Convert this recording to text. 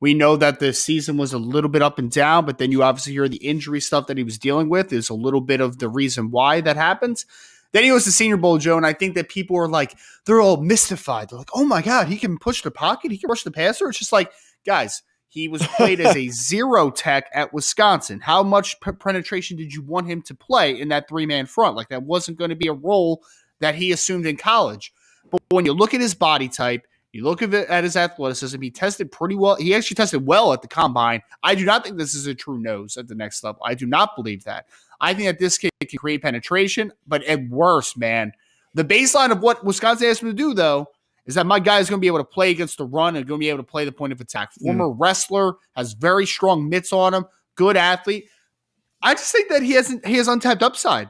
We know that the season was a little bit up and down, but then you obviously hear the injury stuff that he was dealing with is a little bit of the reason why that happens. Then he was the Senior Bowl, Joe, and I think that people are like, they're all mystified. They're like, oh my God, he can push the pocket, he can rush the passer. It's just like, guys, he was played as a zero tech at Wisconsin. How much p- penetration did you want him to play in that three man front? Like, that wasn't going to be a role that he assumed in college. But when you look at his body type, you look at, it, at his athleticism, he tested pretty well. He actually tested well at the combine. I do not think this is a true nose at the next level. I do not believe that. I think that this kid can create penetration, but at worst, man, the baseline of what Wisconsin asked him to do, though, is that my guy is going to be able to play against the run and going to be able to play the point of attack. Mm. Former mm. wrestler, has very strong mitts on him, good athlete. I just think that he hasn't he has untapped upside.